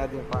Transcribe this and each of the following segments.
打电话。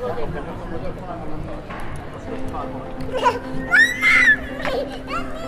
妈妈，妈。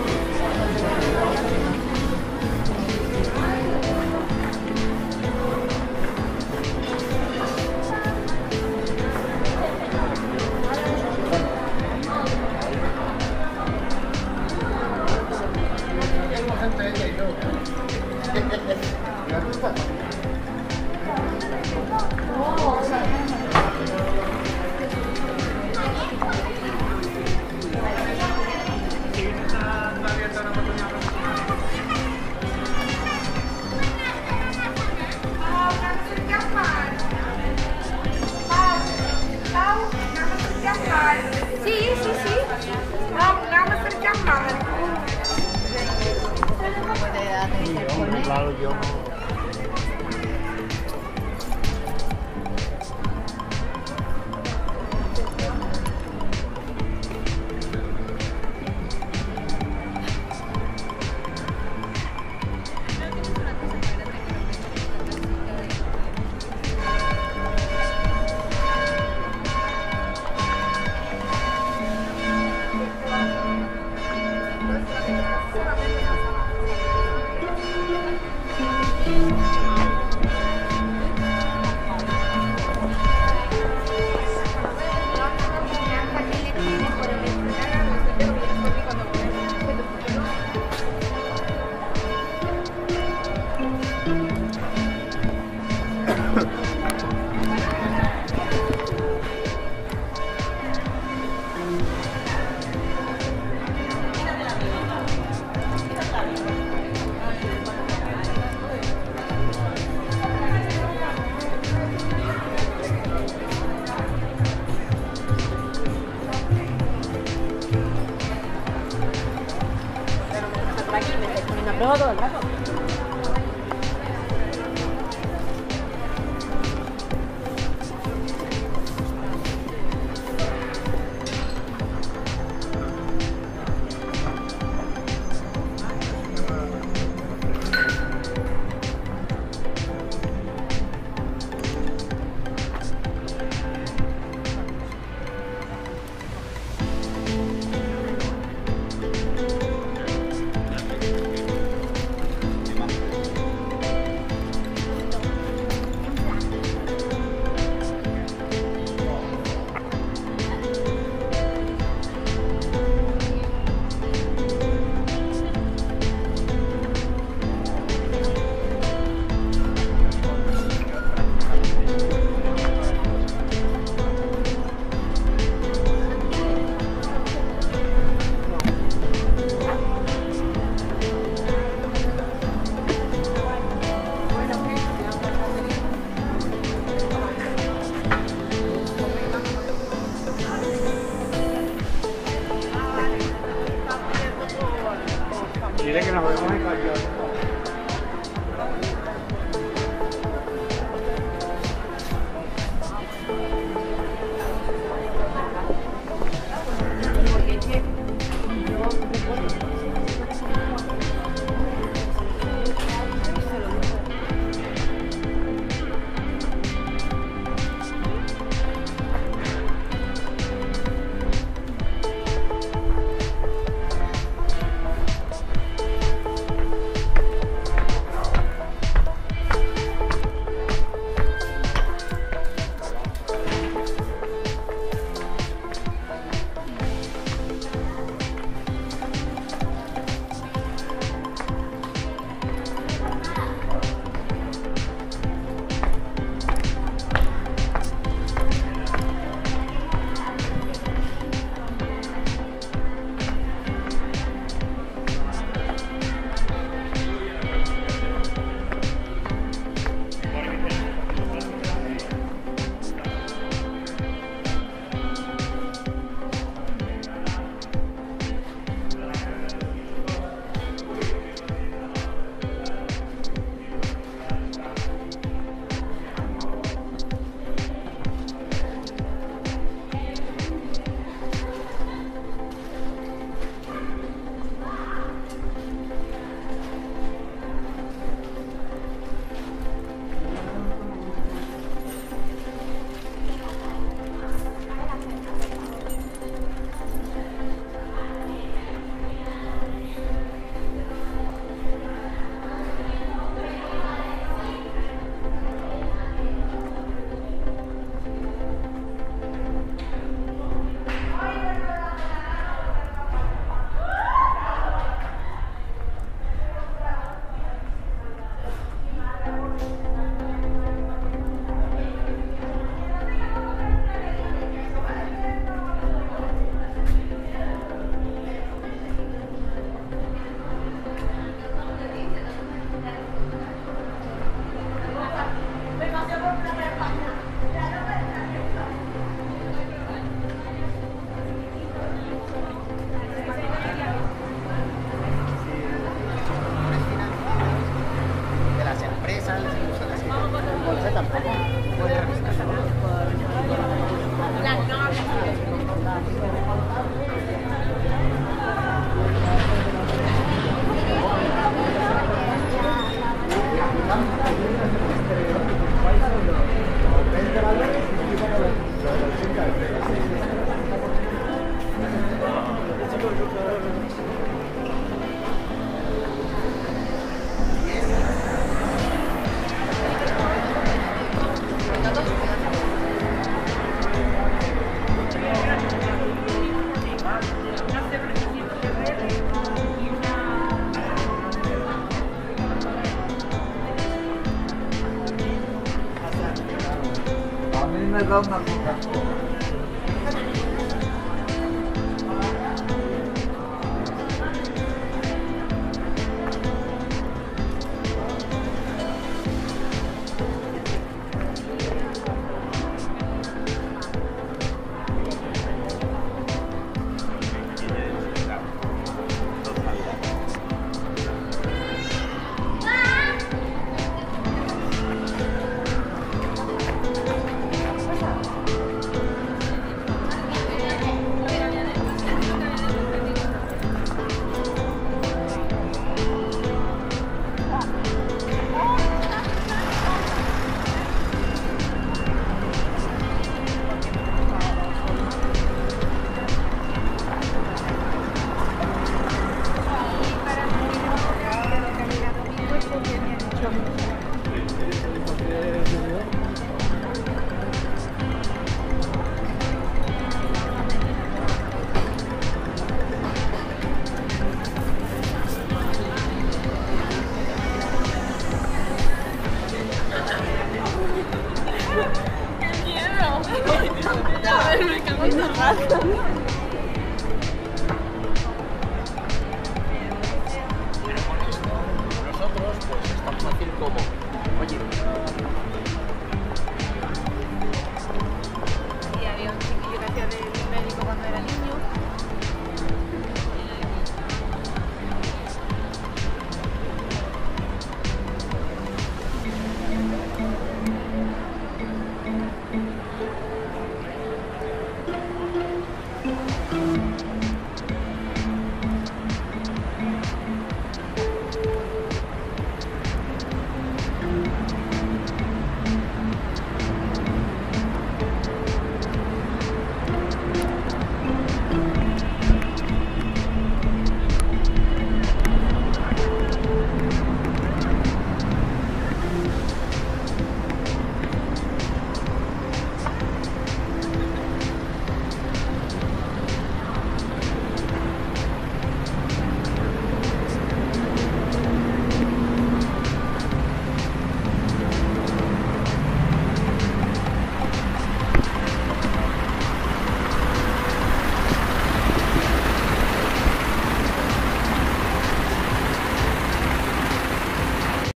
没有，没有，没有。